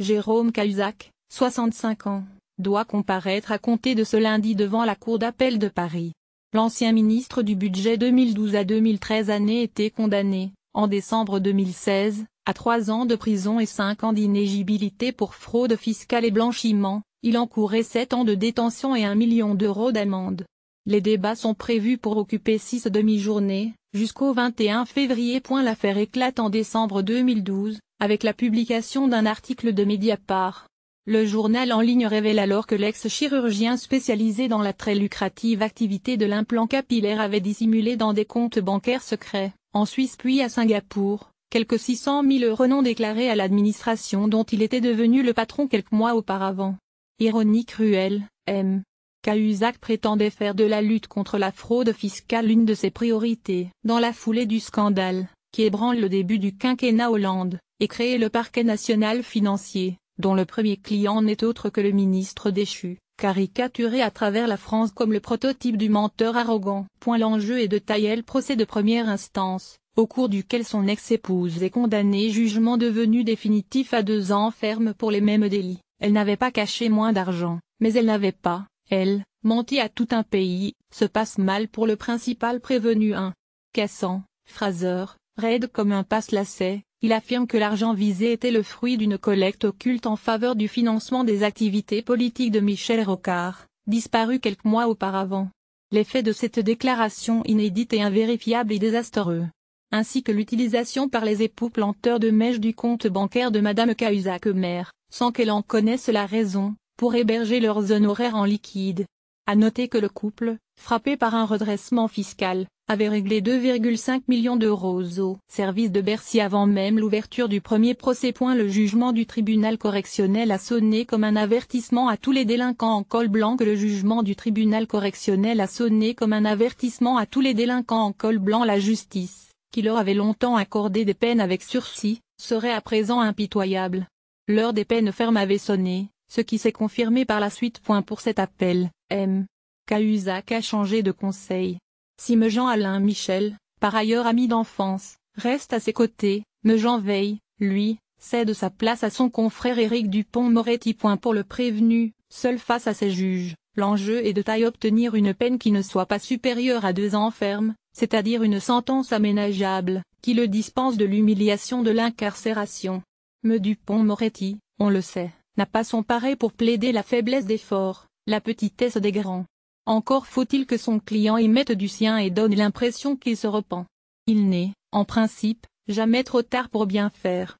Jérôme Cahuzac, 65 ans, doit comparaître à compter de ce lundi devant la Cour d'appel de Paris. L'ancien ministre du budget 2012 à 2013 année été condamné, en décembre 2016, à trois ans de prison et cinq ans d'inégibilité pour fraude fiscale et blanchiment, il encourait sept ans de détention et un million d'euros d'amende. Les débats sont prévus pour occuper six demi-journées, jusqu'au 21 février. L'affaire éclate en décembre 2012, avec la publication d'un article de Mediapart. Le journal en ligne révèle alors que l'ex-chirurgien spécialisé dans la très lucrative activité de l'implant capillaire avait dissimulé dans des comptes bancaires secrets, en Suisse puis à Singapour, quelques 600 000 euros non déclarés à l'administration dont il était devenu le patron quelques mois auparavant. Ironie cruelle, M. Cahuzac prétendait faire de la lutte contre la fraude fiscale une de ses priorités. Dans la foulée du scandale, qui ébranle le début du quinquennat Hollande, et créer le parquet national financier, dont le premier client n'est autre que le ministre déchu, caricaturé à travers la France comme le prototype du menteur arrogant. Point L'enjeu est de tailler le procès de première instance, au cours duquel son ex-épouse est condamnée jugement devenu définitif à deux ans ferme pour les mêmes délits. Elle n'avait pas caché moins d'argent, mais elle n'avait pas, elle, menti à tout un pays, se passe mal pour le principal prévenu un Cassant, Fraser, raide comme un passe-lacet, il affirme que l'argent visé était le fruit d'une collecte occulte en faveur du financement des activités politiques de Michel Rocard, disparu quelques mois auparavant. L'effet de cette déclaration inédite et invérifiable est désastreux. Ainsi que l'utilisation par les époux planteurs de mèches du compte bancaire de Madame Cahuzac-Mère, sans qu'elle en connaisse la raison, pour héberger leurs honoraires en liquide. À noter que le couple, frappé par un redressement fiscal, avait réglé 2,5 millions d'euros au service de Bercy avant même l'ouverture du premier procès. Le jugement du tribunal correctionnel a sonné comme un avertissement à tous les délinquants en col blanc que le jugement du tribunal correctionnel a sonné comme un avertissement à tous les délinquants en col blanc la justice, qui leur avait longtemps accordé des peines avec sursis, serait à présent impitoyable. L'heure des peines fermes avait sonné, ce qui s'est confirmé par la suite. Pour cet appel, M. Cahuzac a changé de conseil. Si Jean Alain Michel, par ailleurs ami d'enfance, reste à ses côtés, Jean Veille, lui, cède sa place à son confrère Éric Dupont-Moretti. Pour le prévenu, seul face à ses juges, l'enjeu est de taille obtenir une peine qui ne soit pas supérieure à deux ans ferme, c'est-à-dire une sentence aménageable, qui le dispense de l'humiliation de l'incarcération. Me Dupont-Moretti, on le sait, n'a pas son pareil pour plaider la faiblesse des forts, la petitesse des grands. Encore faut-il que son client y mette du sien et donne l'impression qu'il se repent. Il n'est, en principe, jamais trop tard pour bien faire.